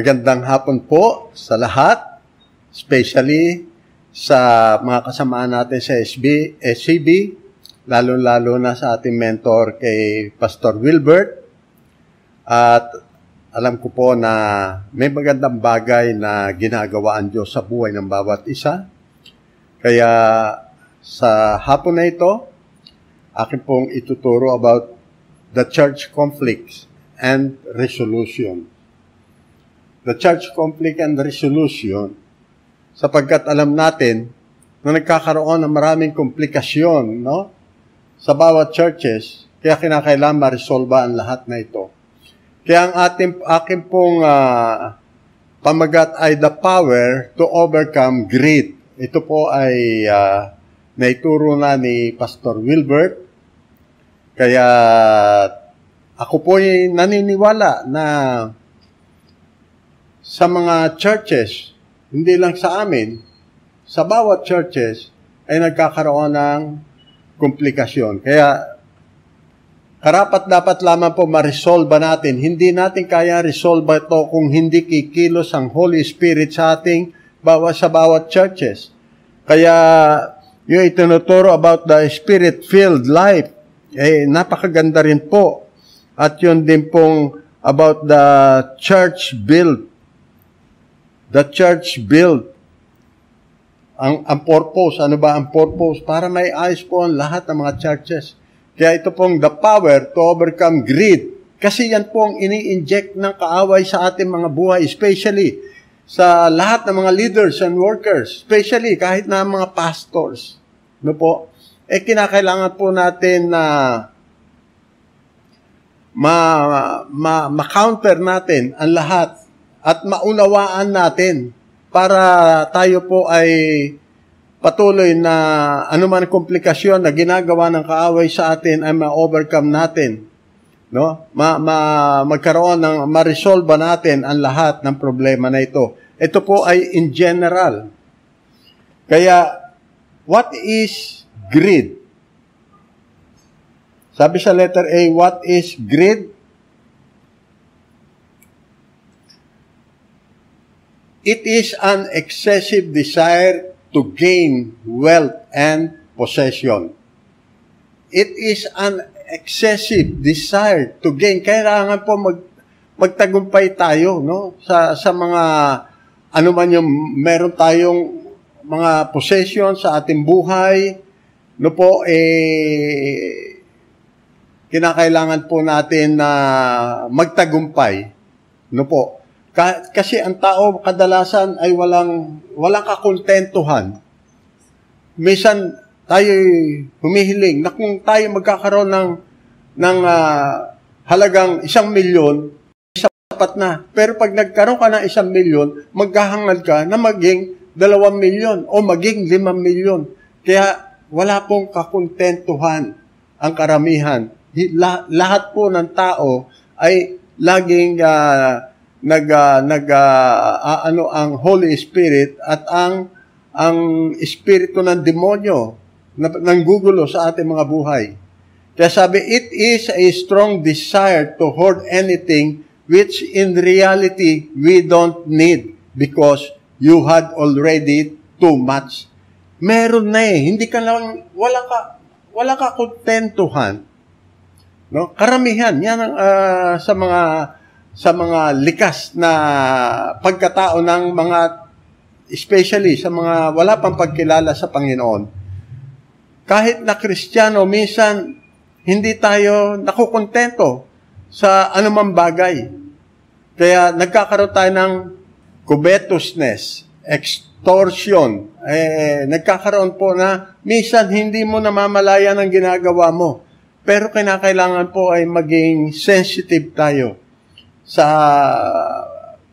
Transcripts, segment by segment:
Magandang hapon po sa lahat, especially sa mga kasamaan natin sa SB, SCB, lalo-lalo na sa ating mentor kay Pastor Wilbert. At alam ko po na may magandang bagay na ginagawa ang Diyos sa buhay ng bawat isa. Kaya sa hapon na ito, akin pong ituturo about the church conflicts and resolution the church conflict and resolution sapagkat alam natin na nagkakaroon ng maraming komplikasyon no? sa bawat churches, kaya kinakailangan ma-resolve ang lahat na ito. Kaya ang ating, aking pong uh, pamagat ay the power to overcome greed. Ito po ay uh, naituro na ni Pastor Wilbert. Kaya ako po ay naniniwala na sa mga churches, hindi lang sa amin, sa bawat churches ay nagkakaroon ng komplikasyon. Kaya karapat dapat lamang po ma-resolve natin. Hindi natin kaya resolve ito kung hindi kikilos ang Holy Spirit sa ating bawa sa bawat churches. Kaya yung itinuturo about the Spirit-filled life, eh napakaganda rin po. At yun din pong about the church built the church built. Ang, ang purpose, ano ba ang purpose? Para may ayos po ang lahat ng mga churches. Kaya ito pong the power to overcome greed. Kasi yan po ang ini-inject ng kaaway sa ating mga buhay, especially sa lahat ng mga leaders and workers, especially kahit na mga pastors. No po? Eh kinakailangan po natin na ma, ma, ma-counter natin ang lahat at maunawaan natin para tayo po ay patuloy na anuman komplikasyon na ginagawa ng kaaway sa atin ay ma-overcome natin. No? Ma, ma, magkaroon ng ma-resolve natin ang lahat ng problema na ito. Ito po ay in general. Kaya, what is greed? Sabi sa letter A, what is greed? It is an excessive desire to gain wealth and possession. It is an excessive desire to gain. Kailangan po mag, magtagumpay tayo no? sa, sa mga ano man yung meron tayong mga possession sa ating buhay. No po, eh, kinakailangan po natin na magtagumpay. No po, kasi ang tao kadalasan ay walang walang kakontentuhan. Minsan tayo humihiling na kung tayo magkakaroon ng ng uh, halagang isang milyon, sapat na. Pero pag nagkaroon ka ng isang milyon, maghahangad ka na maging dalawang milyon o maging limang milyon. Kaya wala pong kakontentuhan ang karamihan. Lahat po ng tao ay laging uh, nag uh, nag uh, ano ang Holy Spirit at ang ang espiritu ng demonyo na nanggugulo sa ating mga buhay. Kaya sabi, it is a strong desire to hoard anything which in reality we don't need because you had already too much. Meron na eh. Hindi ka lang, wala ka, wala ka kontentuhan. No? Karamihan, yan ang uh, sa mga sa mga likas na pagkatao ng mga especially sa mga wala pang pagkilala sa Panginoon. Kahit na Kristiyano, minsan hindi tayo nakukontento sa anumang bagay. Kaya nagkakaroon tayo ng covetousness, extortion. Eh, nagkakaroon po na minsan hindi mo namamalayan ang ginagawa mo. Pero kinakailangan po ay maging sensitive tayo sa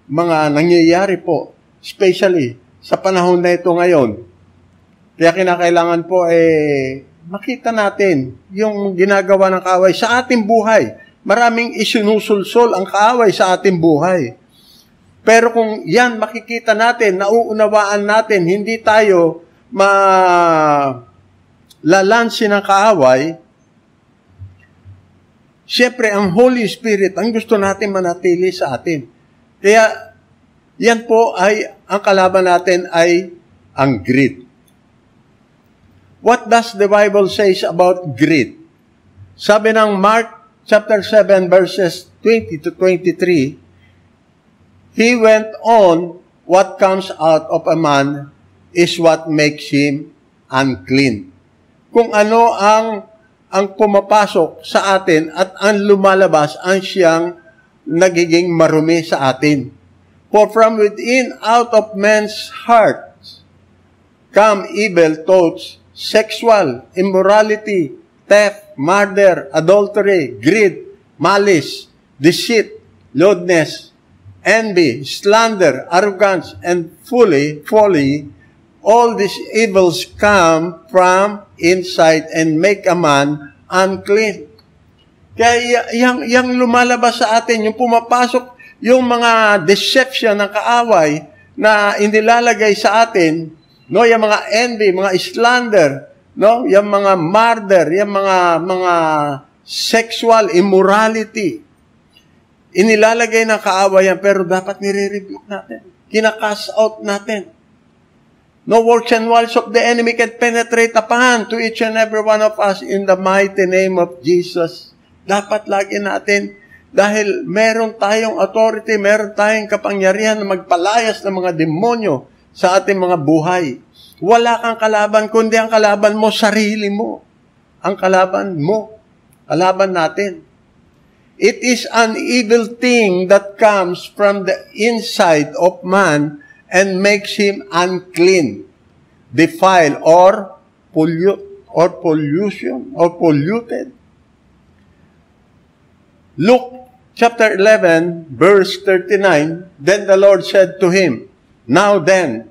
mga nangyayari po, especially sa panahon na ito ngayon. Kaya kinakailangan po eh makita natin yung ginagawa ng kaaway sa ating buhay. Maraming isinusulsol ang kaaway sa ating buhay. Pero kung yan makikita natin, nauunawaan natin, hindi tayo ma lalansin ng kaaway, Siyempre, ang Holy Spirit, ang gusto natin manatili sa atin. Kaya, Yan po ay, ang kalaban natin ay ang greed. What does the Bible says about greed? Sabi ng Mark chapter 7 verses 20 to 23, He went on, what comes out of a man is what makes him unclean. Kung ano ang ang pumapasok sa atin at ang lumalabas ang siyang nagiging marumi sa atin. For from within, out of men's hearts, come evil thoughts, sexual, immorality, theft, murder, adultery, greed, malice, deceit, lewdness, envy, slander, arrogance, and fully, folly, all these evils come from inside and make a man unclean. Kaya yung, yung lumalabas sa atin, yung pumapasok, yung mga deception ng kaaway na inilalagay sa atin, no, yung mga envy, mga slander, no, yung mga murder, yung mga mga sexual immorality. Inilalagay ng kaaway yan, pero dapat nire-rebuke natin. Kinakas out natin. No works and walls of the enemy can penetrate upon to each and every one of us in the mighty name of Jesus. Dapat lagi natin, dahil meron tayong authority, meron tayong kapangyarihan na magpalayas ng mga demonyo sa ating mga buhay. Wala kang kalaban, kundi ang kalaban mo, sarili mo. Ang kalaban mo, kalaban natin. It is an evil thing that comes from the inside of man and makes him unclean, defiled, or pollute, or pollution, or polluted. Luke chapter 11, verse 39, Then the Lord said to him, Now then,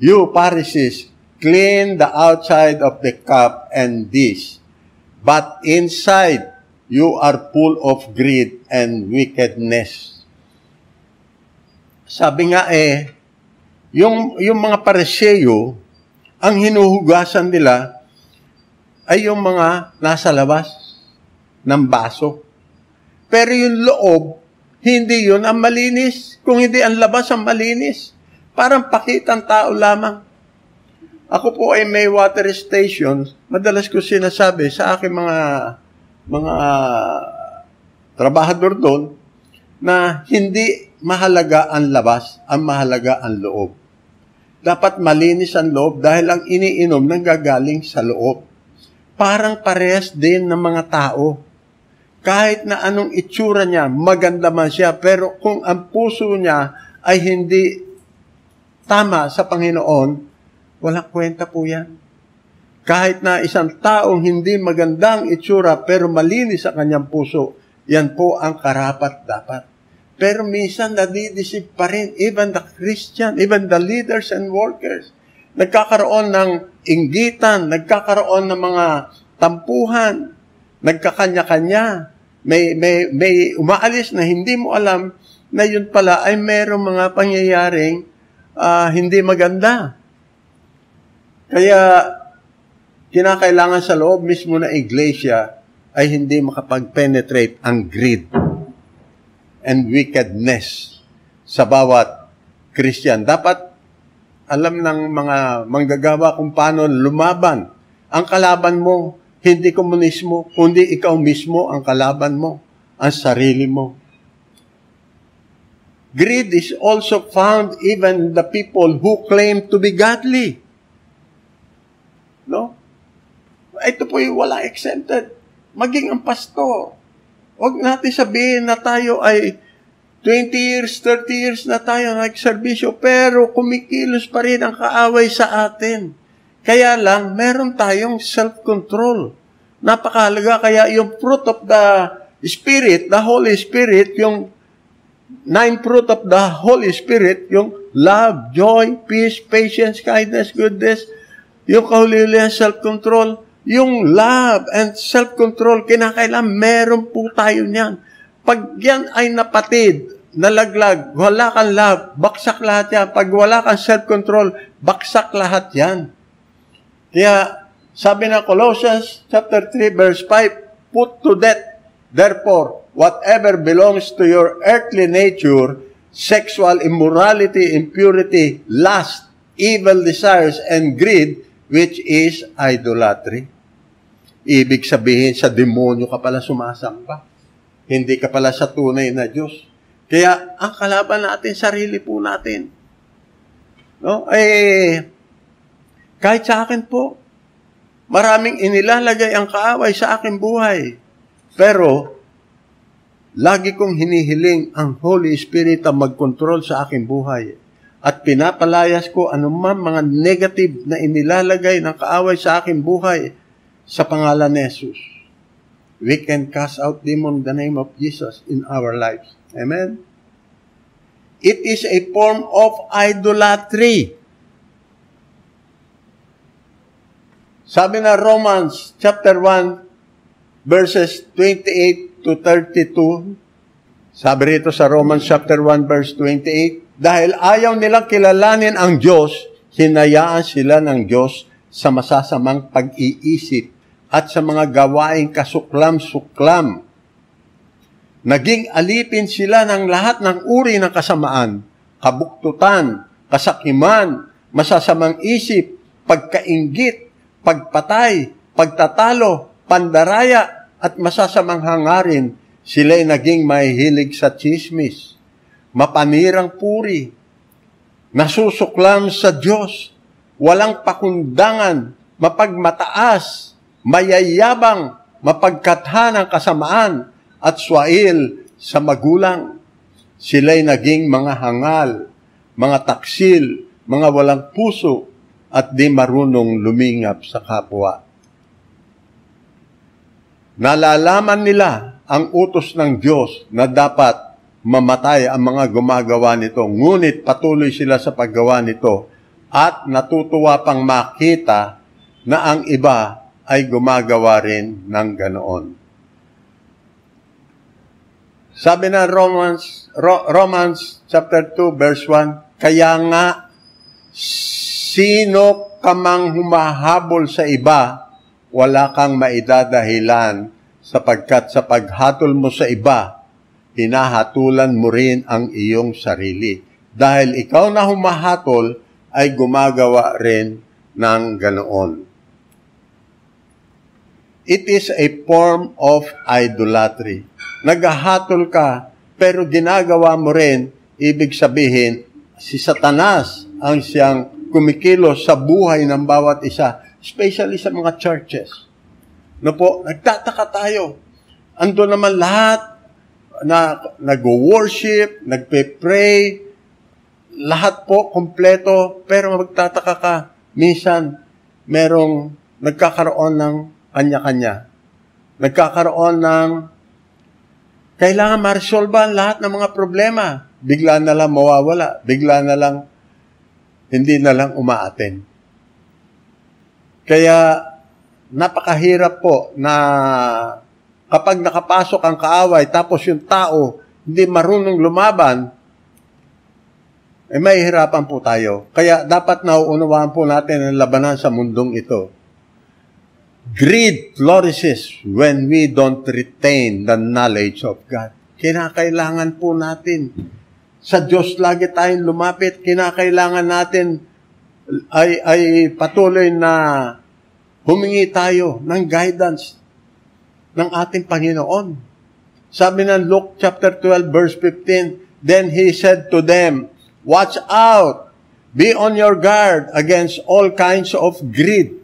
you Pharisees, clean the outside of the cup and dish, but inside you are full of greed and wickedness. Sabi nga eh, yung, yung mga pareseyo, ang hinuhugasan nila ay yung mga nasa labas ng baso. Pero yung loob, hindi yun ang malinis. Kung hindi ang labas ang malinis, parang pakitang tao lamang. Ako po ay may water station. Madalas ko sinasabi sa aking mga mga trabahador doon na hindi mahalaga ang labas, ang mahalaga ang loob dapat malinis ang loob dahil ang iniinom nang gagaling sa loob. Parang parehas din ng mga tao. Kahit na anong itsura niya, maganda man siya, pero kung ang puso niya ay hindi tama sa Panginoon, walang kwenta po yan. Kahit na isang taong hindi magandang itsura pero malinis sa kanyang puso, yan po ang karapat dapat. Pero minsan nadidisip pa rin, even the Christian, even the leaders and workers. Nagkakaroon ng inggitan, nagkakaroon ng mga tampuhan, nagkakanya-kanya. May, may, may umaalis na hindi mo alam na yun pala ay merong mga pangyayaring uh, hindi maganda. Kaya, kinakailangan sa loob mismo na iglesia ay hindi makapag-penetrate ang greed and wickedness sa bawat Christian. Dapat alam ng mga manggagawa kung paano lumaban. Ang kalaban mo, hindi komunismo, kundi ikaw mismo ang kalaban mo, ang sarili mo. Greed is also found even the people who claim to be godly. No? Ito po yung wala exempted. Maging ang pastor, Huwag natin sabihin na tayo ay 20 years, 30 years na tayo nagserbisyo, pero kumikilos pa rin ang kaaway sa atin. Kaya lang, meron tayong self-control. Napakahalaga, kaya yung fruit of the Spirit, the Holy Spirit, yung nine fruit of the Holy Spirit, yung love, joy, peace, patience, kindness, goodness, yung kahulihan, self-control, yung love and self-control, kinakailangan meron po tayo niyan. Pag yan ay napatid, nalaglag, wala kang love, baksak lahat yan. Pag wala kang self-control, baksak lahat yan. Kaya, sabi ng Colossians chapter 3 verse 5, put to death, therefore, whatever belongs to your earthly nature, sexual immorality, impurity, lust, evil desires, and greed, which is idolatry. Ibig sabihin, sa demonyo ka pala sumasamba. Hindi ka pala sa tunay na Diyos. Kaya, ang kalaban natin, sarili po natin. No? Eh, kahit sa akin po, maraming inilalagay ang kaaway sa aking buhay. Pero, lagi kong hinihiling ang Holy Spirit ang magkontrol sa aking buhay. Pinapalayas ko anuman mga negative na inilalagay ng kaaway sa aking buhay sa pangalan ni Jesus. We can cast out demon in the name of Jesus in our lives. Amen? It is a form of idolatry. Sabi na Romans chapter 1 verses 28 to 32, sabi rito sa Romans chapter 1 verse 28, dahil ayaw nilang kilalanin ang Diyos, hinayaan sila ng Diyos sa masasamang pag-iisip at sa mga gawaing kasuklam-suklam. Naging alipin sila ng lahat ng uri ng kasamaan, kabuktutan, kasakiman, masasamang isip, pagkaingit, pagpatay, pagtatalo, pandaraya, at masasamang hangarin, sila'y naging mahihilig sa chismis, mapanirang puri, nasusuklam sa Diyos, walang pakundangan, mapagmataas, mayayabang, mapagkatha ng kasamaan, at swail sa magulang. Sila'y naging mga hangal, mga taksil, mga walang puso, at di marunong lumingap sa kapwa. Nalalaman nila ang utos ng Diyos na dapat mamatay ang mga gumagawa nito, ngunit patuloy sila sa paggawa nito at natutuwa pang makita na ang iba ay gumagawa rin ng ganoon. Sabi na Romans, Ro, Romans chapter 2 verse 1, kaya nga sino kamang humahabol sa iba, wala kang maidadahilan sapagkat sa paghatol mo sa iba, hinahatulan mo rin ang iyong sarili. Dahil ikaw na humahatol ay gumagawa rin ng ganoon. It is a form of idolatry. Naghahatol ka, pero ginagawa mo rin, ibig sabihin, si Satanas ang siyang kumikilos sa buhay ng bawat isa, especially sa mga churches. No po, nagtataka tayo. Ando naman lahat na nag-worship, nagpe-pray, lahat po kompleto, pero magtataka ka, minsan merong nagkakaroon ng kanya-kanya. Nagkakaroon ng kailangan ma-resolve lahat ng mga problema. Bigla na lang mawawala. Bigla na lang hindi na lang umaaten. Kaya napakahirap po na kapag nakapasok ang kaaway tapos yung tao hindi marunong lumaban, eh mahihirapan po tayo. Kaya dapat nauunawaan po natin ang labanan sa mundong ito. Greed flourishes when we don't retain the knowledge of God. Kinakailangan po natin sa Diyos lagi tayong lumapit. Kinakailangan natin ay, ay patuloy na humingi tayo ng guidance ng ating Panginoon. Sabi ng Luke chapter 12 verse 15, Then he said to them, Watch out! Be on your guard against all kinds of greed.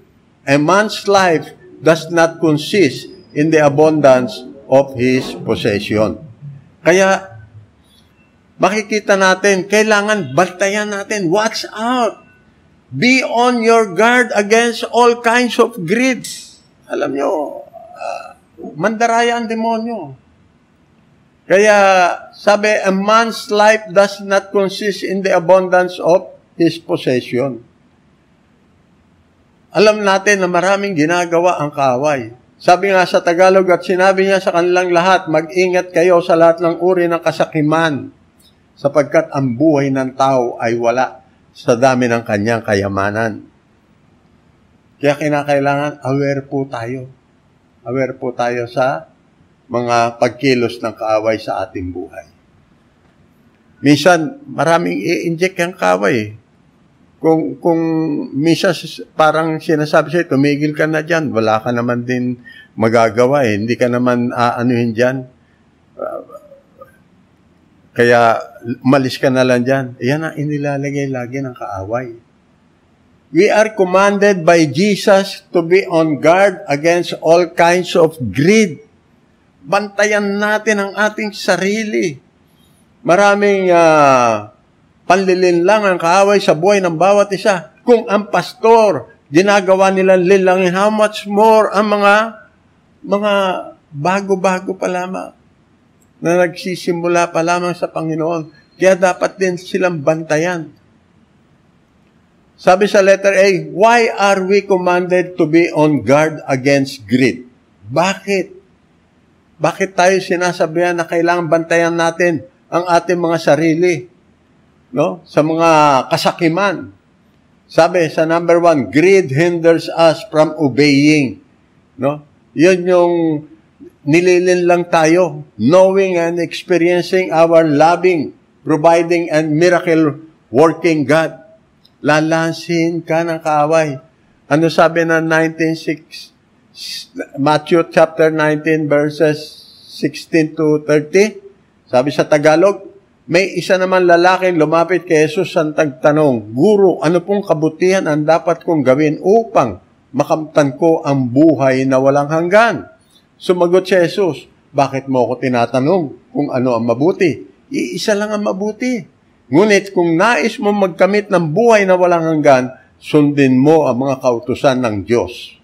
A man's life does not consist in the abundance of his possession. Kaya, makikita natin, kailangan bantayan natin, watch out! Be on your guard against all kinds of greed. Alam nyo, uh, mandaraya ang demonyo. Kaya sabi, a man's life does not consist in the abundance of his possession. Alam natin na maraming ginagawa ang kaaway. Sabi nga sa Tagalog at sinabi niya sa kanilang lahat, mag-ingat kayo sa lahat ng uri ng kasakiman sapagkat ang buhay ng tao ay wala sa dami ng kanyang kayamanan. Kaya kinakailangan aware po tayo. Aware po tayo sa mga pagkilos ng kaaway sa ating buhay. Minsan, maraming i-inject ang kaway. Kung, kung minsan parang sinasabi sa'yo, tumigil ka na dyan, wala ka naman din magagawa eh. Hindi ka naman aanuhin dyan. Kaya, malis ka na lang dyan. Yan ang inilalagay lagi ng kaaway. We are commanded by Jesus to be on guard against all kinds of greed. Bantayan natin ang ating sarili. Maraming uh, panlilin lang ang kaaway sa buhay ng bawat isa. Kung ang pastor, ginagawa nilang lilangin, how much more ang mga mga bago-bago pa lamang na nagsisimula pa lamang sa Panginoon. Kaya dapat din silang bantayan. Sabi sa letter A, why are we commanded to be on guard against greed? Bakit? Bakit tayo sinasabihan na kailangan bantayan natin ang ating mga sarili? no? Sa mga kasakiman. Sabi sa number one, greed hinders us from obeying. No? Yun yung nililin lang tayo, knowing and experiencing our loving, providing, and miracle working God. Lalansin ka ng kaaway. Ano sabi na 19.6? Matthew chapter 19 verses 16 to 30? Sabi sa Tagalog, may isa naman lalaking lumapit kay Jesus ang tagtanong, Guro, ano pong kabutihan ang dapat kong gawin upang makamtan ko ang buhay na walang hanggan? Sumagot si Jesus, bakit mo ako tinatanong kung ano ang mabuti? Iisa lang ang mabuti. Ngunit kung nais mo magkamit ng buhay na walang hanggan, sundin mo ang mga kautusan ng Diyos.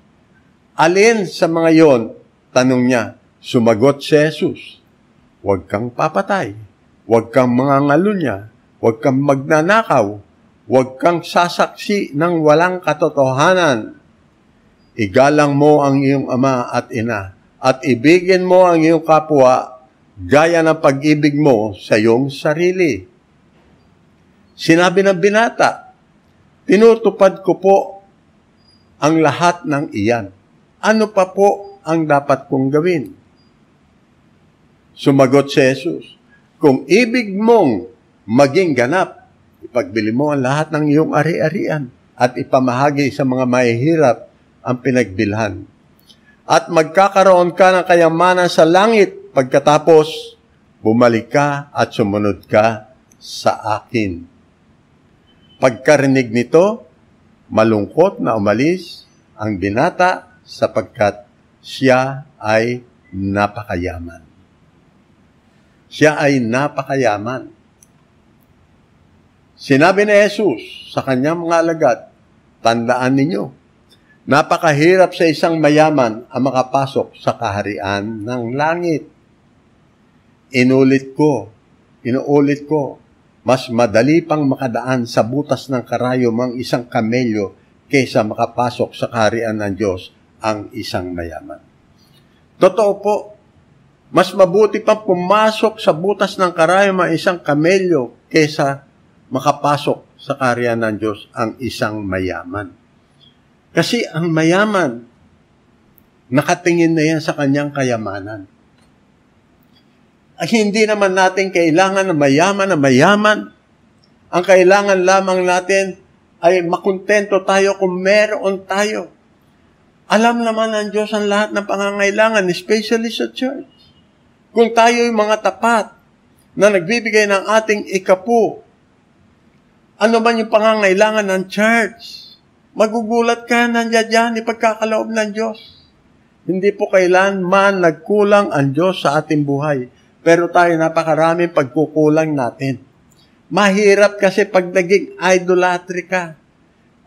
Alin sa mga yon? Tanong niya. Sumagot si Jesus, huwag kang papatay Huwag kang mga ngalunya, huwag kang magnanakaw, huwag kang sasaksi ng walang katotohanan. Igalang mo ang iyong ama at ina, at ibigin mo ang iyong kapwa gaya ng pag-ibig mo sa iyong sarili. Sinabi ng binata, tinutupad ko po ang lahat ng iyan. Ano pa po ang dapat kong gawin? Sumagot si Jesus, kung ibig mong maging ganap, ipagbili mo ang lahat ng iyong ari-arian at ipamahagi sa mga mahihirap ang pinagbilhan. At magkakaroon ka ng kayamanan sa langit pagkatapos bumalik ka at sumunod ka sa akin. Pagkarinig nito, malungkot na umalis ang binata sapagkat siya ay napakayaman. Siya ay napakayaman. Sinabi ni Jesus sa kanyang mga alagad, tandaan ninyo, napakahirap sa isang mayaman ang makapasok sa kaharian ng langit. Inulit ko, inuulit ko, mas madali pang makadaan sa butas ng karayom ang isang kamelyo kaysa makapasok sa kaharian ng Diyos ang isang mayaman. Totoo po, mas mabuti pa pumasok sa butas ng karayom ang isang kamelyo kesa makapasok sa karya ng Diyos ang isang mayaman. Kasi ang mayaman, nakatingin na yan sa kanyang kayamanan. Hindi naman natin kailangan na mayaman na mayaman. Ang kailangan lamang natin ay makontento tayo kung meron tayo. Alam naman ng Diyos ang lahat ng pangangailangan, especially sa church. Kung tayo'y mga tapat na nagbibigay ng ating ikapu, ano man yung pangangailangan ng church, magugulat ka nandiyan dyan ipagkakaloob ng Diyos. Hindi po kailanman nagkulang ang Diyos sa ating buhay. Pero tayo napakaraming pagkukulang natin. Mahirap kasi pag naging idolatry ka.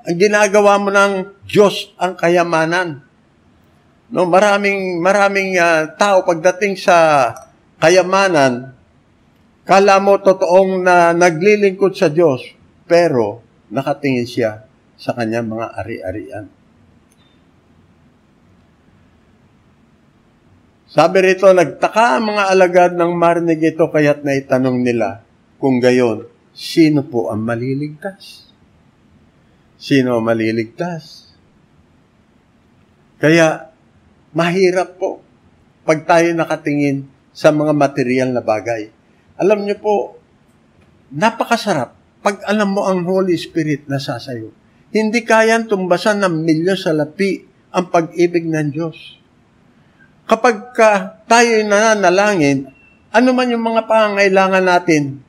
Ang ginagawa mo ng Diyos ang kayamanan. No, maraming maraming uh, tao pagdating sa kayamanan, kala mo totoong na naglilingkod sa Diyos, pero nakatingin siya sa kanyang mga ari-arian. Sabi rito, nagtaka ang mga alagad ng marinig ito kaya't naitanong nila, kung gayon, sino po ang maliligtas? Sino ang maliligtas? Kaya, Mahirap po pag tayo nakatingin sa mga material na bagay. Alam niyo po, napakasarap pag alam mo ang Holy Spirit na sasayo. Hindi kayang tumbasan ng milyon sa lapi ang pag-ibig ng Diyos. Kapag ka tayo nananalangin, ano man yung mga pangangailangan natin,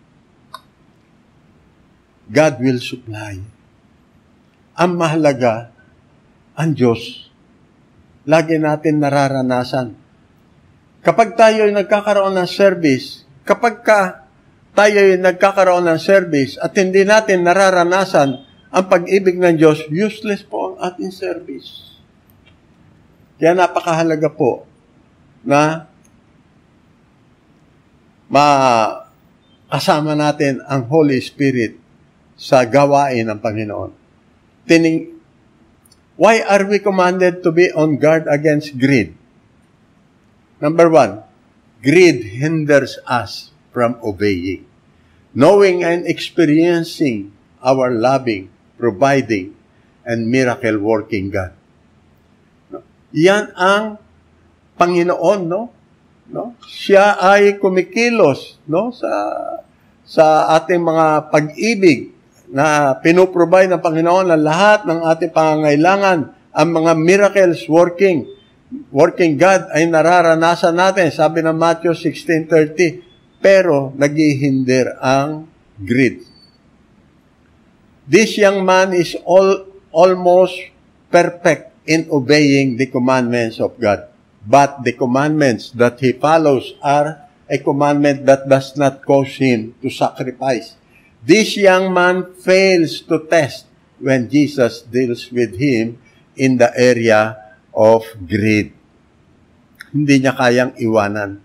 God will supply. Ang mahalaga, ang Diyos. Lagi natin nararanasan. Kapag tayo nagkakaroon ng service, kapag ka tayo nagkakaroon ng service at hindi natin nararanasan ang pag-ibig ng Diyos, useless po ang ating service. Kaya napakahalaga po na makasama natin ang Holy Spirit sa gawain ng Panginoon. Tining, why are we commanded to be on guard against greed? Number one, greed hinders us from obeying. Knowing and experiencing our loving, providing, and miracle-working God. Yan ang Panginoon, no? No? Siya ay kumikilos, no? Sa sa ating mga pag-ibig na pinoprovide ng Panginoon na lahat ng ating pangangailangan, ang mga miracles working, working God ay nararanasan natin. Sabi ng Matthew 16.30, pero naghihinder ang greed. This young man is all, almost perfect in obeying the commandments of God. But the commandments that he follows are a commandment that does not cause him to sacrifice. This young man fails to test when Jesus deals with him in the area of greed. Hindi niya kayang iwanan.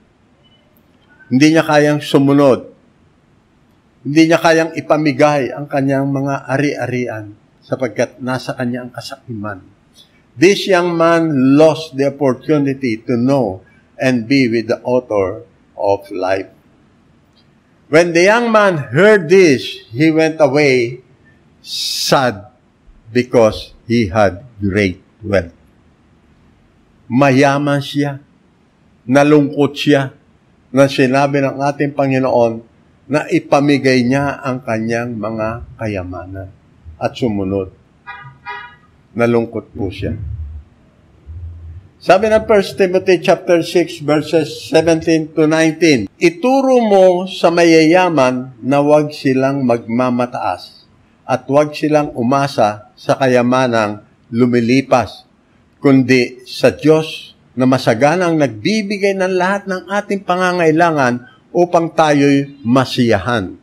Hindi niya kayang sumunod. Hindi niya kayang ipamigay ang kanyang mga ari-arian sapagkat nasa kanya ang kasakiman. This young man lost the opportunity to know and be with the author of life. When the young man heard this, he went away sad because he had great wealth. Mayaman siya, nalungkot siya, na sinabi ng ating Panginoon na ipamigay niya ang kanyang mga kayamanan at sumunod. Nalungkot po siya. Sabi ng 1 Timothy chapter 6 verses 17 to 19, Ituro mo sa mayayaman na huwag silang magmamataas at huwag silang umasa sa kayamanang lumilipas, kundi sa Diyos na masaganang nagbibigay ng lahat ng ating pangangailangan upang tayo'y masiyahan.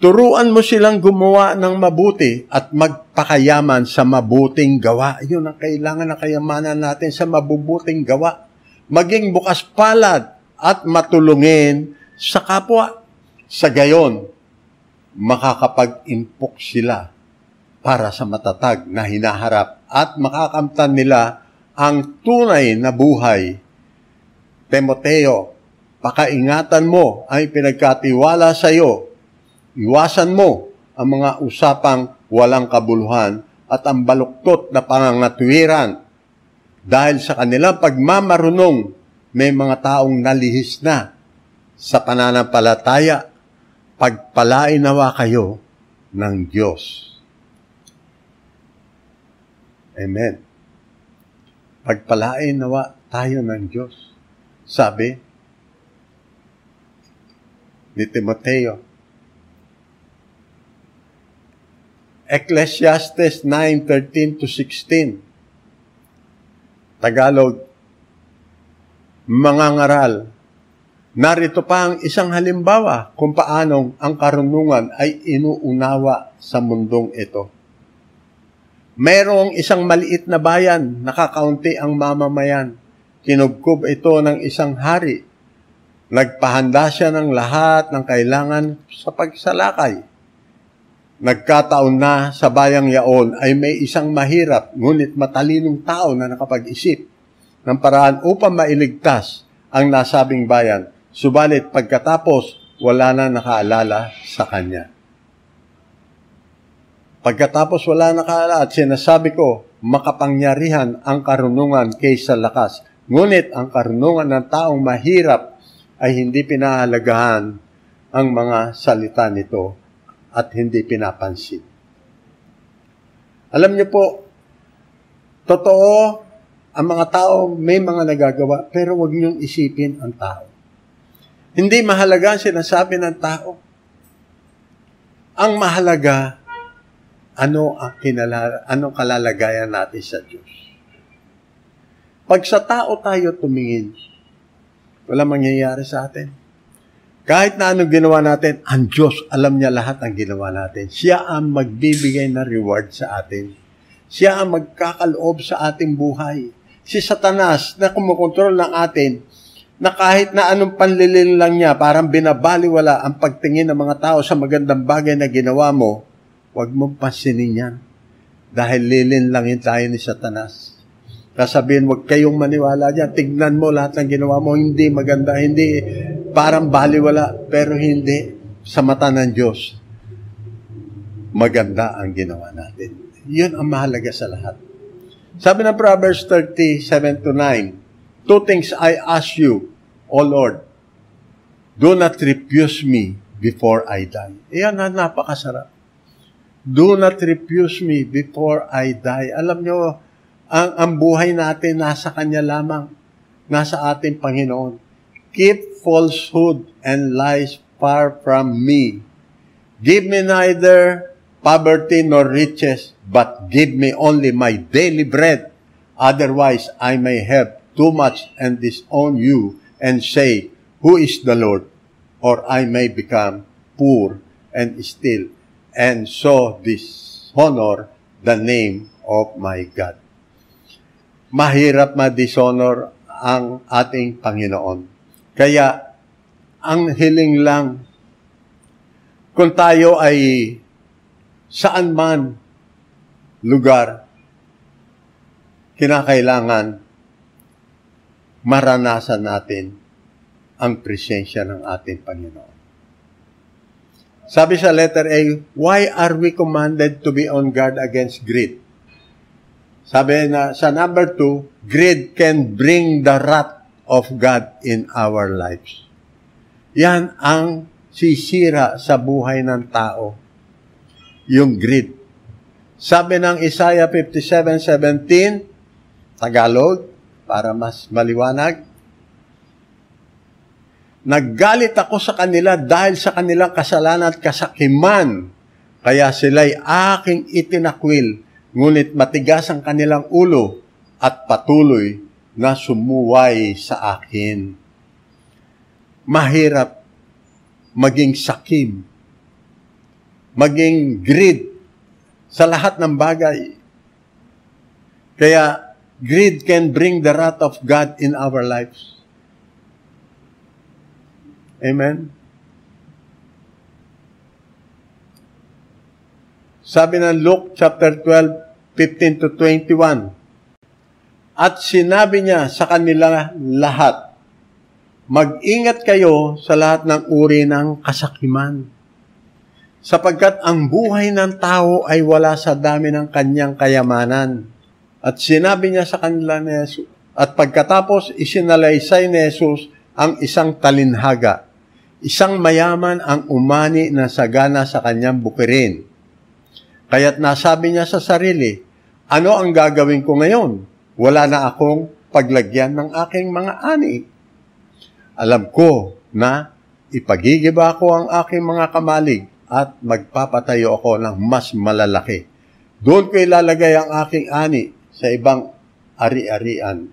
Turuan mo silang gumawa ng mabuti at magpakayaman sa mabuting gawa. Yun ang kailangan na kayamanan natin sa mabubuting gawa. Maging bukas palad at matulungin sa kapwa. Sa gayon, makakapag-impok sila para sa matatag na hinaharap at makakamtan nila ang tunay na buhay. Timoteo, pakaingatan mo ang pinagkatiwala sa iyo. Iwasan mo ang mga usapang walang kabuluhan at ang baluktot na pangangatwiran. Dahil sa kanilang pagmamarunong, may mga taong nalihis na sa pananampalataya. Pagpalain nawa kayo ng Diyos. Amen. Pagpalain nawa tayo ng Diyos. Sabi ni Timoteo. Ecclesiastes 9:13 to 16. Tagalog. Mga ngaral. Narito pa ang isang halimbawa kung paanong ang karunungan ay inuunawa sa mundong ito Mayroong isang maliit na bayan, nakakaunti ang mamamayan. Kinubkob ito ng isang hari. Nagpahanda siya ng lahat ng kailangan sa pagsalakay. Nagkataon na sa bayang yaon ay may isang mahirap ngunit matalinong tao na nakapag-isip ng paraan upang mailigtas ang nasabing bayan. Subalit pagkatapos, wala na nakaalala sa kanya. Pagkatapos wala nakala at sinasabi ko, makapangyarihan ang karunungan kaysa lakas. Ngunit ang karunungan ng taong mahirap ay hindi pinahalagahan ang mga salita nito at hindi pinapansin. Alam niyo po, totoo, ang mga tao may mga nagagawa, pero huwag niyong isipin ang tao. Hindi mahalaga ang sinasabi ng tao. Ang mahalaga, ano ang kinala, anong kalalagayan natin sa Diyos. Pag sa tao tayo tumingin, wala mangyayari sa atin. Kahit na anong ginawa natin, ang Diyos, alam niya lahat ang ginawa natin. Siya ang magbibigay na reward sa atin. Siya ang magkakaloob sa ating buhay. Si Satanas na kumukontrol ng atin, na kahit na anong panlilin lang niya, parang binabaliwala ang pagtingin ng mga tao sa magandang bagay na ginawa mo, huwag mong pansinin yan. Dahil lilin lang yun tayo ni Satanas. Kasabihin, huwag kayong maniwala dyan. Tignan mo lahat ng ginawa mo. Hindi maganda, hindi parang baliwala. Pero hindi sa mata ng Diyos. Maganda ang ginawa natin. Yun ang mahalaga sa lahat. Sabi ng Proverbs 37 to 9, Two things I ask you, O Lord. Do not refuse me before I die. Iyan na napakasarap. Do not refuse me before I die. Alam nyo, ang, ang buhay natin nasa Kanya lamang, nasa ating Panginoon. Keep falsehood and lies far from me. Give me neither poverty nor riches, but give me only my daily bread. Otherwise, I may have too much and disown you and say, Who is the Lord? Or I may become poor and still, and so dishonor the name of my God mahirap ma-dishonor ang ating Panginoon. Kaya, ang hiling lang, kung tayo ay saan man lugar, kinakailangan maranasan natin ang presensya ng ating Panginoon. Sabi sa letter A, why are we commanded to be on guard against greed? Sabi na sa number two, greed can bring the wrath of God in our lives. Yan ang sisira sa buhay ng tao. Yung greed. Sabi ng Isaiah 57:17, Tagalog, para mas maliwanag, Naggalit ako sa kanila dahil sa kanilang kasalanan at kasakiman, kaya sila'y aking itinakwil ngunit matigas ang kanilang ulo at patuloy na sumuway sa akin. Mahirap maging sakim, maging greed sa lahat ng bagay. Kaya greed can bring the wrath of God in our lives. Amen? Sabi ng Luke chapter 12, 15 to 21. At sinabi niya sa kanila lahat, Mag-ingat kayo sa lahat ng uri ng kasakiman, sapagkat ang buhay ng tao ay wala sa dami ng kanyang kayamanan. At sinabi niya sa kanila ni Jesus, at pagkatapos isinalaysay ni Jesus ang isang talinhaga. Isang mayaman ang umani na sagana sa kanyang bukirin Kaya't nasabi niya sa sarili, ano ang gagawin ko ngayon? Wala na akong paglagyan ng aking mga ani. Alam ko na ipagigiba ko ang aking mga kamalig at magpapatayo ako ng mas malalaki. Doon ko ilalagay ang aking ani sa ibang ari-arian.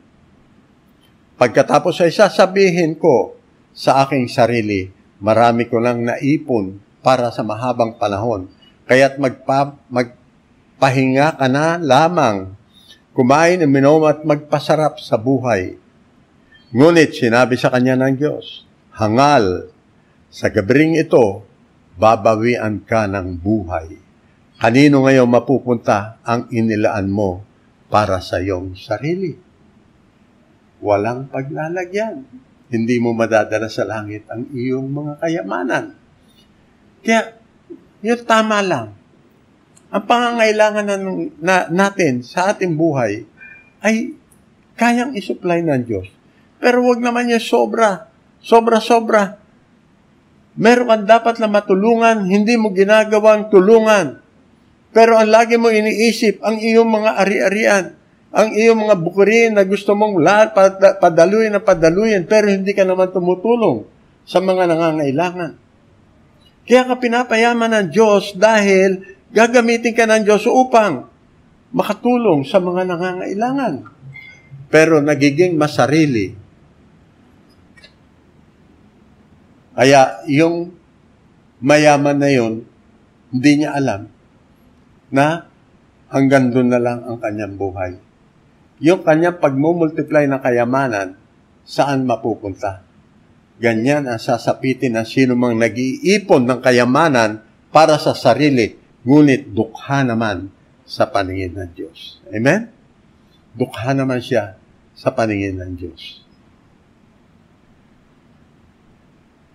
Pagkatapos ay sasabihin ko sa aking sarili, marami ko nang naipon para sa mahabang panahon Kaya't magpa, magpahinga ka na lamang, kumain, uminom at magpasarap sa buhay. Ngunit sinabi sa kanya ng Diyos, Hangal, sa gabring ito, babawian ka ng buhay. Kanino ngayon mapupunta ang inilaan mo para sa iyong sarili? Walang paglalagyan. Hindi mo madadala sa langit ang iyong mga kayamanan. Kaya yun tama lang. Ang pangangailangan na, na, natin sa ating buhay ay kayang isupply ng Diyos. Pero wag naman yung sobra. Sobra-sobra. Meron kang dapat na matulungan, hindi mo ginagawang tulungan. Pero ang lagi mo iniisip, ang iyong mga ari-arian, ang iyong mga bukurin na gusto mong lahat padaluin na padaluin, pero hindi ka naman tumutulong sa mga nangangailangan. Kaya ka pinapayaman ng Diyos dahil gagamitin ka ng Diyos upang makatulong sa mga nangangailangan. Pero nagiging masarili Kaya yung mayaman na yon, hindi niya alam na hanggang doon na lang ang kanyang buhay. Yung kanyang pagmumultiply ng kayamanan, saan mapupunta? Ganyan ang sasapitin ng sino mang nag-iipon ng kayamanan para sa sarili, ngunit dukha naman sa paningin ng Diyos. Amen? Dukha naman siya sa paningin ng Diyos.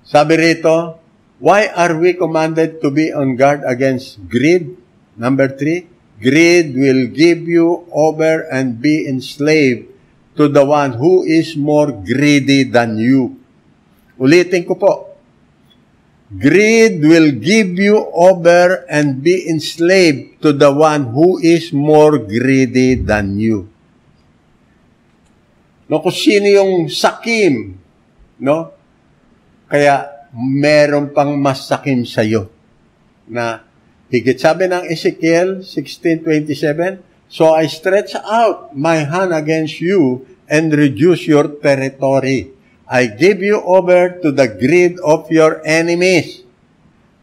Sabi rito, why are we commanded to be on guard against greed? Number three, greed will give you over and be enslaved to the one who is more greedy than you. Ulitin ko po. Greed will give you over and be enslaved to the one who is more greedy than you. No, kung sino yung sakim, no? Kaya meron pang masakim sa iyo na higit sabi ng Ezekiel 16:27, So I stretch out my hand against you and reduce your territory. I give you over to the greed of your enemies,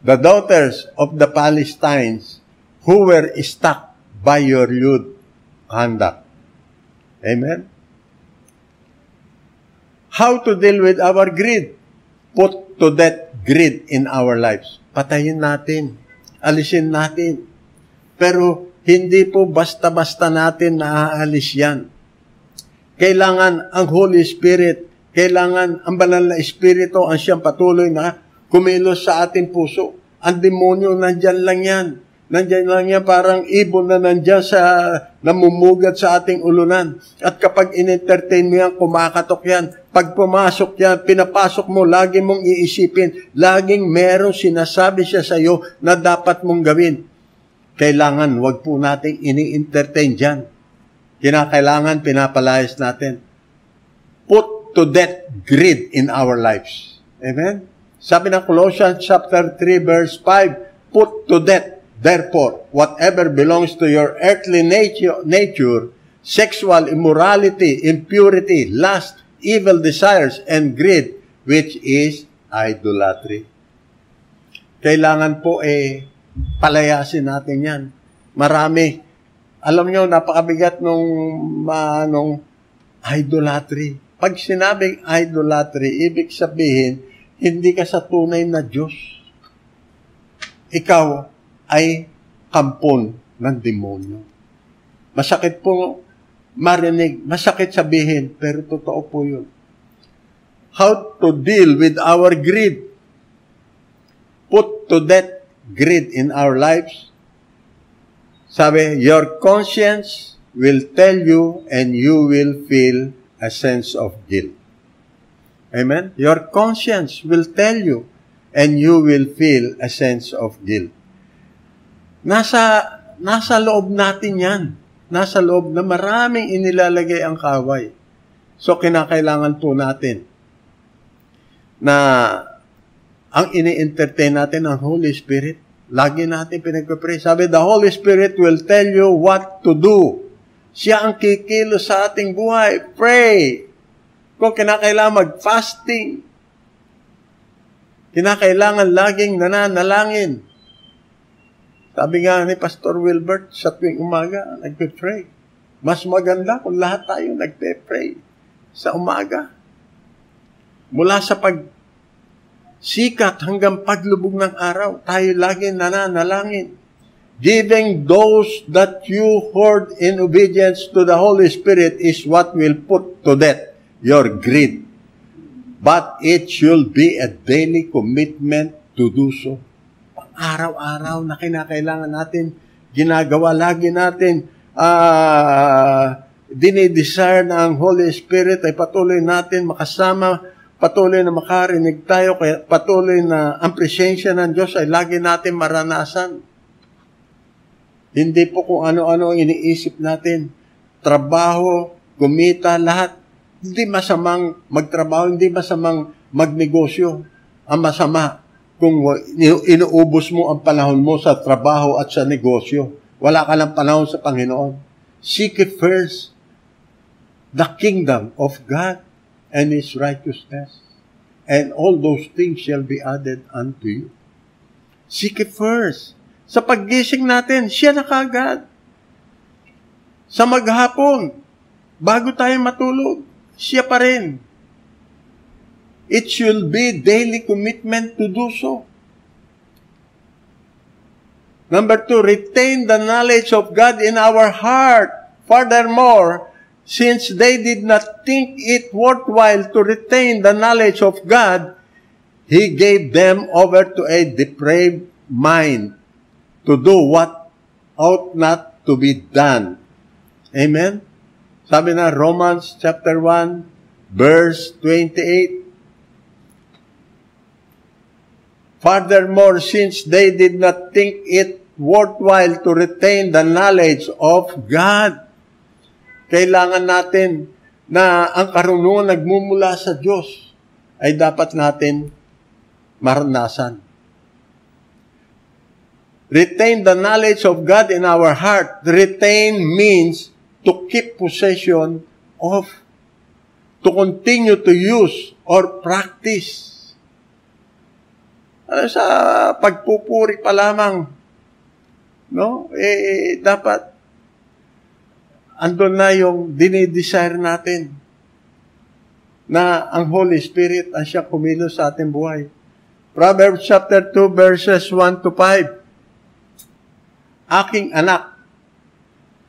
the daughters of the Palestines, who were stuck by your lewd conduct. Amen? How to deal with our greed? put to death greed in our lives. Patayin natin. Alisin natin. Pero hindi po basta-basta natin naaalis yan. Kailangan ang Holy Spirit, kailangan ang banal na Espiritu ang siyang patuloy na kumilos sa ating puso. Ang demonyo, nandyan lang yan. Nandyan lang yan parang ibon na nandyan sa namumugat sa ating ulunan. At kapag in-entertain mo yan, kumakatok yan. Pag pumasok yan, pinapasok mo, lagi mong iisipin, laging merong sinasabi siya sa iyo na dapat mong gawin. Kailangan, wag po nating ini-entertain dyan. Kinakailangan, pinapalayas natin. Put to death greed in our lives. Amen? Sabi ng Colossians chapter 3 verse 5, put to death Therefore, whatever belongs to your earthly nature, nature, sexual immorality, impurity, lust, evil desires, and greed, which is idolatry. Kailangan po eh, palayasin natin yan. Marami. Alam nyo, napakabigat nung, uh, nung idolatry. Pag sinabing idolatry, ibig sabihin, hindi ka sa tunay na Diyos. Ikaw, ay kampon ng demonyo. Masakit po marinig, masakit sabihin, pero totoo po yun. How to deal with our greed. Put to death greed in our lives. Sabi, your conscience will tell you and you will feel a sense of guilt. Amen? Your conscience will tell you and you will feel a sense of guilt. Nasa, nasa loob natin yan. Nasa loob na maraming inilalagay ang kaway. So, kinakailangan po natin na ang ini-entertain natin ang Holy Spirit. Lagi natin pinagpapray. Sabi, the Holy Spirit will tell you what to do. Siya ang kikilo sa ating buhay. Pray. Kung kinakailangan mag-fasting, kinakailangan laging nananalangin. Sabi nga ni Pastor Wilbert, sa tuwing umaga, nagpe-pray. Mas maganda kung lahat tayo nagpe-pray sa umaga. Mula sa pag sikat hanggang paglubog ng araw, tayo lagi nananalangin. Giving those that you heard in obedience to the Holy Spirit is what will put to death your greed. But it should be a daily commitment to do so araw-araw na kinakailangan natin, ginagawa lagi natin, uh, dinidesire ng Holy Spirit ay patuloy natin makasama patuloy na makarinig tayo, kaya patuloy na ang presensya ng Diyos ay lagi natin maranasan. Hindi po kung ano-ano iniisip natin. Trabaho, kumita, lahat. Hindi masamang magtrabaho, hindi masamang magnegosyo. Ang masama, kung inuubos mo ang panahon mo sa trabaho at sa negosyo. Wala ka lang panahon sa Panginoon. Seek it first the kingdom of God and His righteousness. And all those things shall be added unto you. Seek it first. Sa paggising natin, siya na kagad. Sa maghapon, bago tayo matulog, siya pa rin. It should be daily commitment to do so. Number two, retain the knowledge of God in our heart. Furthermore, since they did not think it worthwhile to retain the knowledge of God, He gave them over to a depraved mind to do what ought not to be done. Amen? Sabi na Romans chapter 1, verse 28. Furthermore, since they did not think it worthwhile to retain the knowledge of God, kailangan natin na ang karunungan nagmumula sa Diyos ay dapat natin maranasan. Retain the knowledge of God in our heart. Retain means to keep possession of, to continue to use or practice. Ano, sa pagpupuri pa lamang, no? Eh, dapat andon na yung dinidesire natin na ang Holy Spirit ang siya kumilos sa ating buhay. Proverbs chapter 2 verses 1 to 5. Aking anak,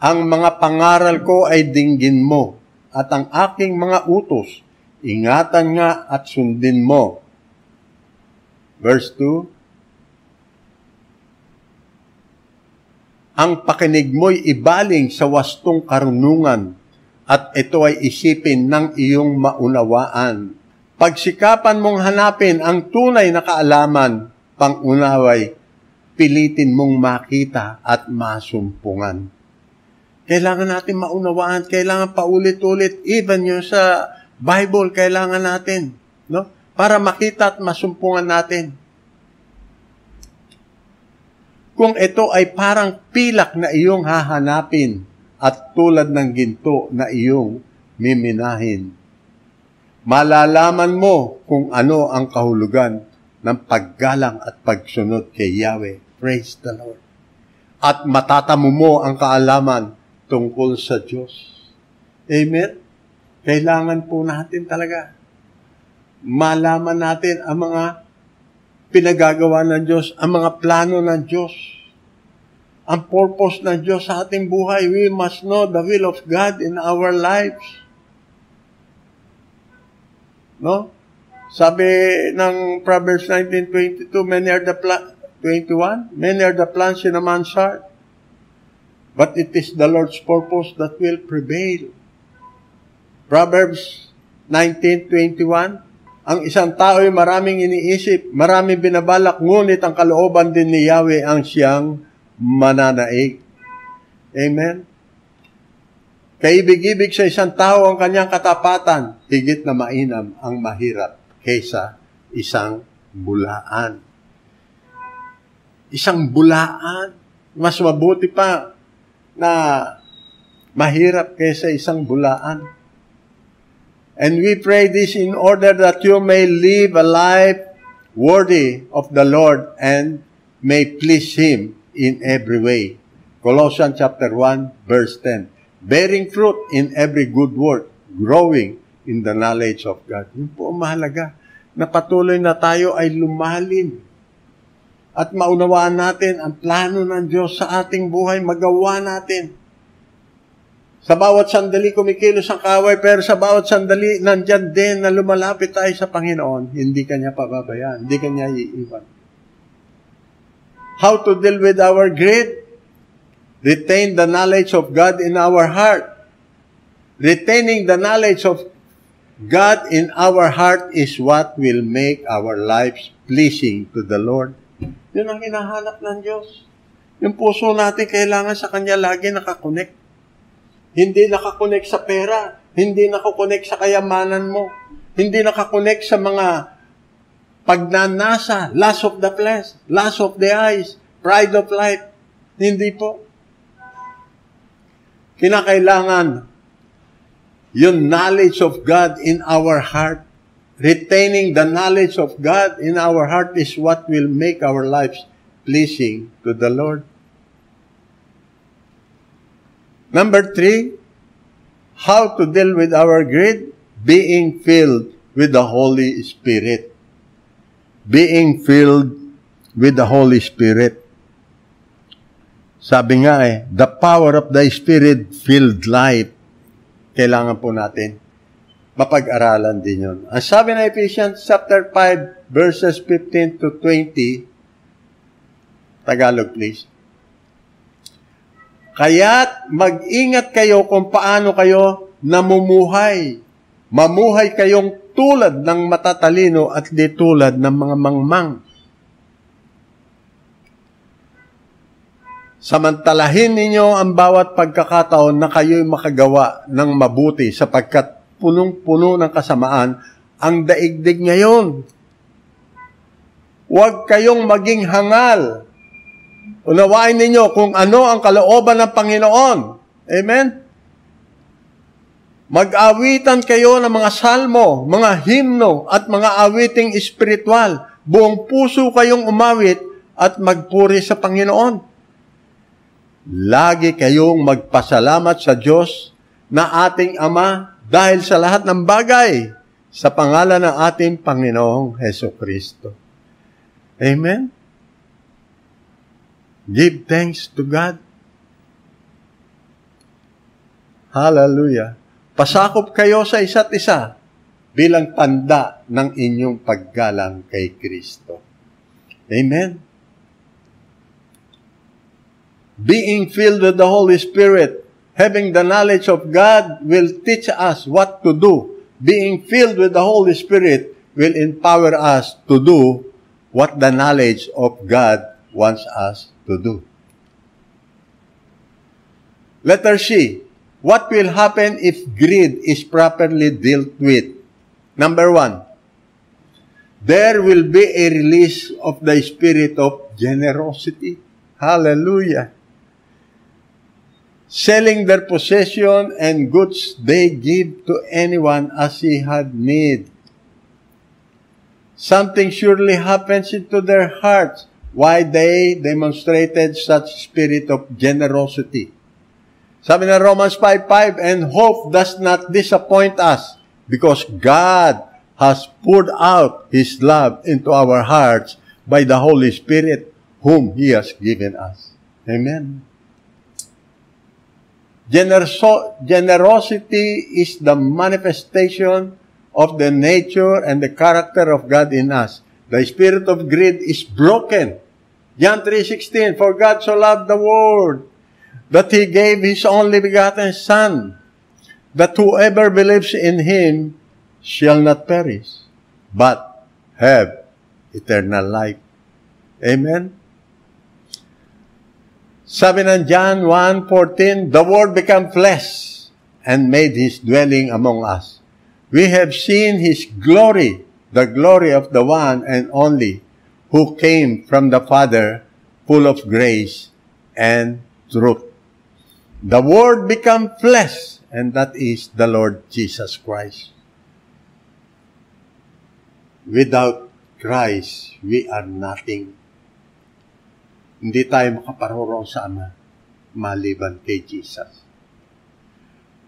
ang mga pangaral ko ay dinggin mo, at ang aking mga utos, ingatan nga at sundin mo. Verse 2, Ang pakinig mo'y ibaling sa wastong karunungan, at ito ay isipin ng iyong maunawaan. Pagsikapan mong hanapin ang tunay na kaalaman, pangunaway, pilitin mong makita at masumpungan. Kailangan natin maunawaan, kailangan paulit-ulit, even yung sa Bible, kailangan natin, no? Para makita at masumpungan natin. Kung ito ay parang pilak na iyong hahanapin at tulad ng ginto na iyong miminahin, malalaman mo kung ano ang kahulugan ng paggalang at pagsunod kay Yahweh. Praise the Lord. At matatamo mo ang kaalaman tungkol sa Diyos. Amen? Kailangan po natin talaga malaman natin ang mga pinagagawa ng Diyos, ang mga plano ng Diyos, ang purpose ng Diyos sa ating buhay. We must know the will of God in our lives. No? Sabi ng Proverbs 19.22, many are the pla- 21, many are the plans in a man's heart, but it is the Lord's purpose that will prevail. Proverbs 19.21, ang isang tao ay maraming iniisip, maraming binabalak, ngunit ang kalooban din ni Yahweh ang siyang mananaig. Amen? Kaibig-ibig sa isang tao ang kanyang katapatan, higit na mainam ang mahirap kaysa isang bulaan. Isang bulaan, mas mabuti pa na mahirap kaysa isang bulaan. And we pray this in order that you may live a life worthy of the Lord and may please Him in every way. Colossians chapter 1, verse 10. Bearing fruit in every good work, growing in the knowledge of God. Yun po mahalaga, na patuloy na tayo ay lumalim at maunawaan natin ang plano ng Diyos sa ating buhay, magawa natin. Sa bawat sandali kumikilos ang kaway, pero sa bawat sandali nandyan din na lumalapit tayo sa Panginoon, hindi kanya pababayaan, hindi kanya iiwan. How to deal with our greed? Retain the knowledge of God in our heart. Retaining the knowledge of God in our heart is what will make our lives pleasing to the Lord. Yun ang hinahanap ng Diyos. Yung puso natin kailangan sa Kanya lagi nakakonect. Hindi nakakonect sa pera. Hindi nakakonect sa kayamanan mo. Hindi nakakonect sa mga pagnanasa, lust of the flesh, lust of the eyes, pride of life. Hindi po. Kinakailangan yung knowledge of God in our heart. Retaining the knowledge of God in our heart is what will make our lives pleasing to the Lord. Number three, how to deal with our greed? Being filled with the Holy Spirit. Being filled with the Holy Spirit. Sabi nga eh, the power of the Spirit-filled life kailangan po natin mapag-aralan din yun. Ang sabi na Ephesians chapter 5 verses 15 to 20, Tagalog please. Kaya't mag-ingat kayo kung paano kayo namumuhay. Mamuhay kayong tulad ng matatalino at di tulad ng mga mangmang. Samantalahin ninyo ang bawat pagkakataon na kayo'y makagawa ng mabuti sapagkat punong-puno ng kasamaan ang daigdig ngayon. Huwag kayong maging hangal. Unawain ninyo kung ano ang kalooban ng Panginoon. Amen? Mag-awitan kayo ng mga salmo, mga himno, at mga awiting espiritual. Buong puso kayong umawit at magpuri sa Panginoon. Lagi kayong magpasalamat sa Diyos na ating Ama dahil sa lahat ng bagay sa pangalan ng ating Panginoong Heso Kristo. Amen? Give thanks to God. Hallelujah. Pasakop kayo sa isa't isa bilang tanda ng inyong paggalang kay Kristo. Amen? being filled with the Holy Spirit, having the knowledge of God will teach us what to do. Being filled with the Holy Spirit will empower us to do what the knowledge of God wants us to do. Letter C. What will happen if greed is properly dealt with? Number one, there will be a release of the spirit of generosity. Hallelujah selling their possession and goods they give to anyone as he had need. Something surely happens into their hearts why they demonstrated such spirit of generosity. Sabi na Romans 5.5, And hope does not disappoint us because God has poured out His love into our hearts by the Holy Spirit whom He has given us. Amen. Generosity is the manifestation of the nature and the character of God in us. The spirit of greed is broken. John 3.16, For God so loved the world that He gave His only begotten Son, that whoever believes in Him shall not perish, but have eternal life. Amen? Sabi ng John 1.14, The Word became flesh and made His dwelling among us. We have seen His glory, the glory of the one and only, who came from the Father, full of grace and truth. The Word became flesh, and that is the Lord Jesus Christ. Without Christ, we are nothing hindi tayo makaparorong sa Ama maliban kay Jesus.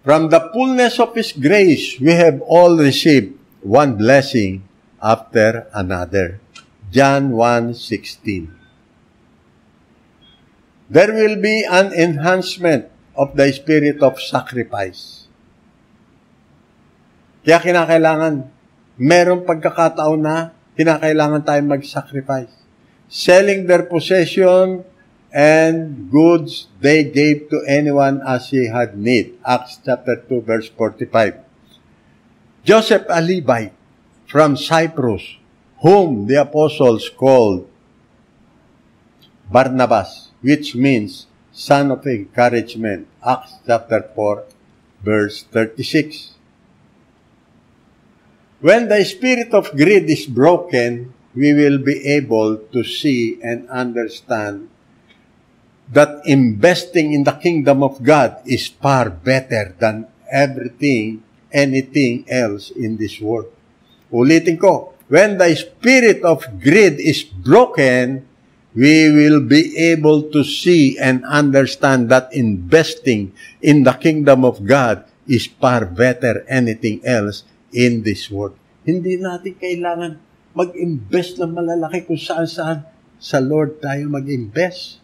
From the fullness of His grace, we have all received one blessing after another. John 1.16 There will be an enhancement of the spirit of sacrifice. Kaya kinakailangan, merong pagkakataon na kinakailangan tayo mag-sacrifice selling their possession and goods they gave to anyone as he had need. Acts chapter 2 verse 45. Joseph a Levite from Cyprus, whom the apostles called Barnabas, which means son of encouragement. Acts chapter 4, verse 36. When the spirit of greed is broken, we will be able to see and understand that investing in the kingdom of God is far better than everything, anything else in this world. Ulitin ko, when the spirit of greed is broken, we will be able to see and understand that investing in the kingdom of God is far better anything else in this world. Hindi natin kailangan mag-invest ng malalaki kung saan-saan. Sa Lord tayo mag-invest.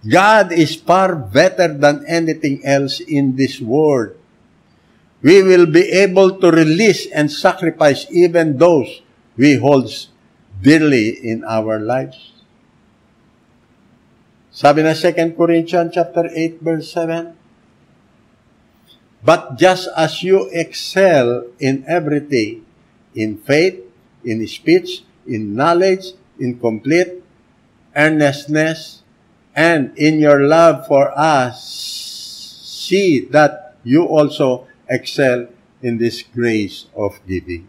God is far better than anything else in this world. We will be able to release and sacrifice even those we hold dearly in our lives. Sabi na 2 Corinthians chapter 8 verse 7, But just as you excel in everything, in faith, in speech, in knowledge, in complete earnestness, and in your love for us, see that you also excel in this grace of giving.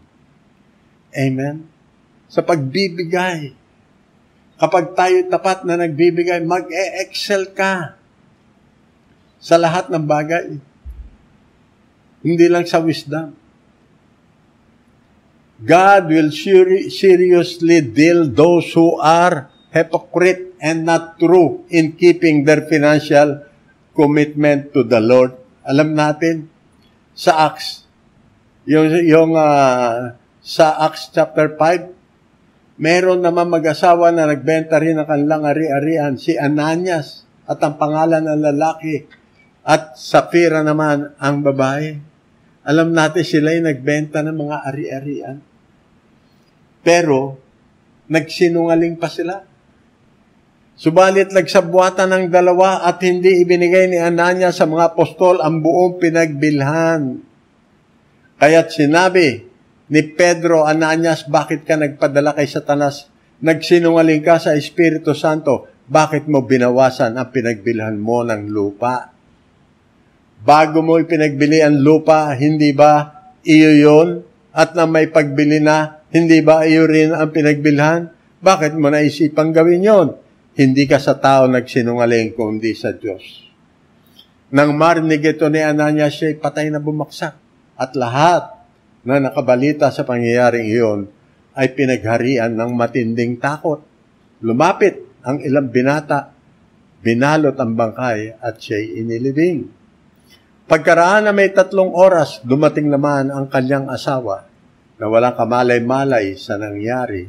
Amen? Sa pagbibigay. Kapag tayo tapat na nagbibigay, mag-e-excel ka sa lahat ng bagay. Hindi lang sa wisdom. God will seriously deal those who are hypocrite and not true in keeping their financial commitment to the Lord. Alam natin, sa Acts, yung, yung uh, sa Acts chapter 5, meron naman mag-asawa na nagbenta rin ng kanilang ari-arian, si Ananias at ang pangalan ng lalaki at Sapira naman ang babae. Alam natin sila ay nagbenta ng mga ari-arian. Pero, nagsinungaling pa sila. Subalit nagsabuatan ng dalawa at hindi ibinigay ni Ananya sa mga apostol ang buong pinagbilhan. Kaya't sinabi ni Pedro, Ananias, bakit ka nagpadala kay Satanas? Nagsinungaling ka sa Espiritu Santo. Bakit mo binawasan ang pinagbilhan mo ng lupa? Bago mo ipinagbili ang lupa, hindi ba iyo yon? At na may pagbili na, hindi ba iyo rin ang pinagbilhan? Bakit mo naisipang gawin yon? Hindi ka sa tao nagsinungaling kundi sa Diyos. Nang marinig ito ni Ananias, siya'y patay na bumaksak. At lahat na nakabalita sa pangyayaring iyon ay pinagharian ng matinding takot. Lumapit ang ilang binata, binalot ang bangkay at siya'y inilibing. Pagkaraan na may tatlong oras, dumating naman ang kanyang asawa na walang kamalay-malay sa nangyari.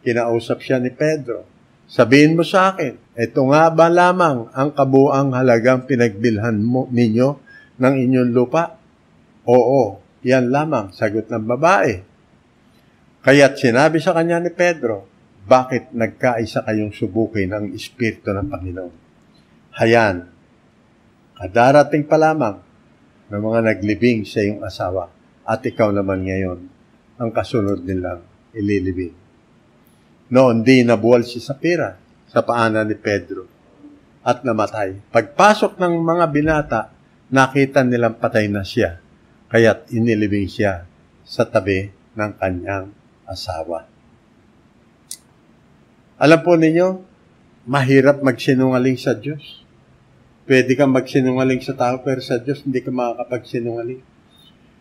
Kinausap siya ni Pedro. Sabihin mo sa akin, ito nga ba lamang ang kabuang halagang pinagbilhan mo ninyo ng inyong lupa? Oo, yan lamang, sagot ng babae. Kaya't sinabi sa kanya ni Pedro, bakit nagkaisa kayong subukin ang Espiritu ng Panginoon? Hayan, kadarating pa lamang ng mga naglibing sa iyong asawa at ikaw naman ngayon ang kasunod nilang ililibing. Noon di nabuwal si Sapira sa paanan ni Pedro at namatay. Pagpasok ng mga binata, nakita nilang patay na siya, kaya't inilibing siya sa tabi ng kanyang asawa. Alam po ninyo, mahirap magsinungaling sa Diyos. Pwede kang magsinungaling sa tao, pero sa Diyos hindi ka makakapagsinungaling.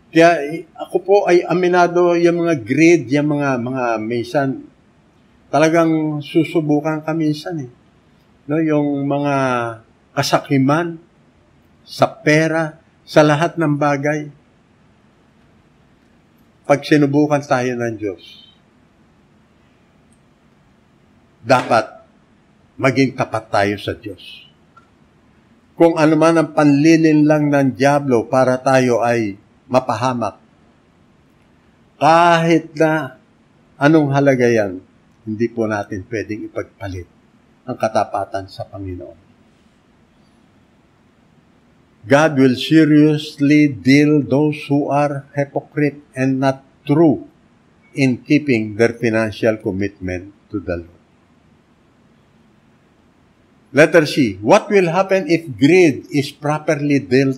Kaya ako po ay aminado yung mga grade, yung mga mga minsan talagang susubukan kami minsan eh. No, yung mga kasakiman sa pera, sa lahat ng bagay. Pag sinubukan tayo ng Diyos, dapat maging tapat tayo sa Diyos. Kung ano man ang panlilin lang ng Diablo para tayo ay mapahamak. Kahit na anong halaga yan, hindi po natin pwedeng ipagpalit ang katapatan sa Panginoon. God will seriously deal those who are hypocrite and not true in keeping their financial commitment to the Lord. Letter C. What will happen if greed is properly dealt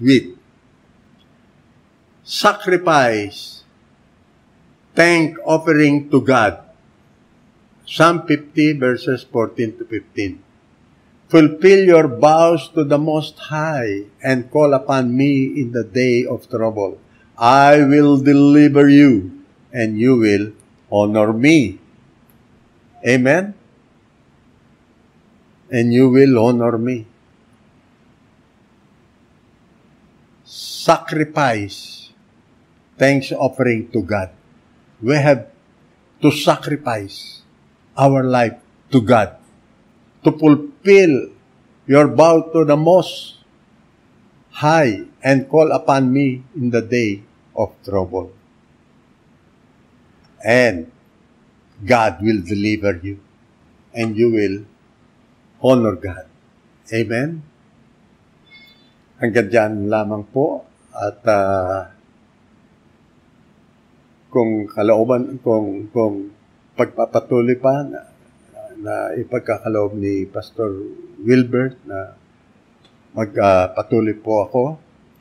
with? Sacrifice, thank offering to God. Psalm 50 verses 14 to 15. Fulfill your vows to the Most High and call upon me in the day of trouble. I will deliver you and you will honor me. Amen? And you will honor me. Sacrifice, thanks offering to God. We have to sacrifice our life to God to fulfill your vow to the Most High and call upon me in the day of trouble. And God will deliver you and you will honor God. Amen? Hanggang dyan lamang po at uh, kung kalooban, kung, kung pagpapatuloy pa na, na ipagkakaloob ni Pastor Wilbert na magpatuloy uh, po ako,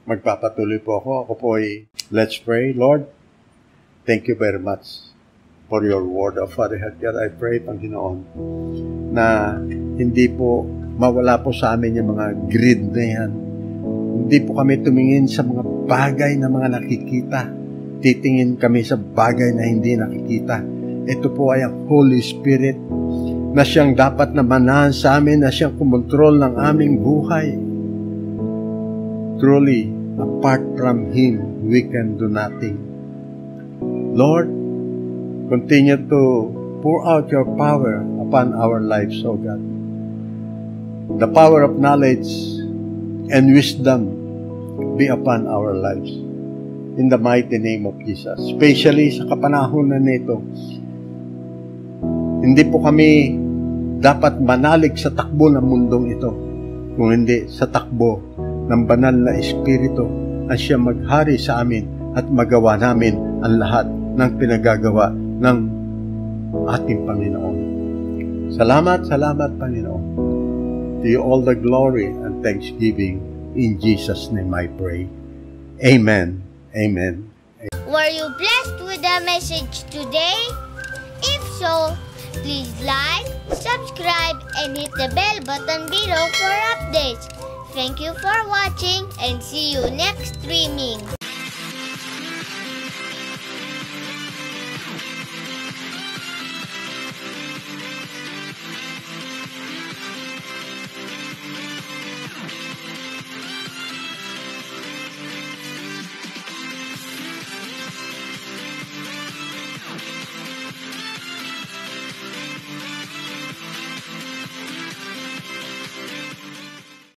magpapatuloy po ako. Ako po ay, let's pray. Lord, thank you very much for your word of Father God. I pray, Panginoon, na hindi po mawala po sa amin yung mga greed na yan. Hindi po kami tumingin sa mga bagay na mga nakikita. Titingin kami sa bagay na hindi nakikita. Ito po ay ang Holy Spirit na siyang dapat na manahan sa amin, na siyang kumontrol ng aming buhay. Truly, apart from Him, we can do nothing. Lord, continue to pour out your power upon our lives, O God. The power of knowledge and wisdom be upon our lives. In the mighty name of Jesus. Especially sa kapanahon na nito, hindi po kami dapat manalig sa takbo ng mundong ito, kung hindi sa takbo ng banal na Espiritu na siya maghari sa amin at magawa namin ang lahat ng pinagagawa ng ating Panginoon. Salamat, salamat Panginoon. To you all the glory and thanksgiving. In Jesus' name I pray. Amen. Amen. Were you blessed with the message today? If so, please like, subscribe, and hit the bell button below for updates. Thank you for watching and see you next streaming.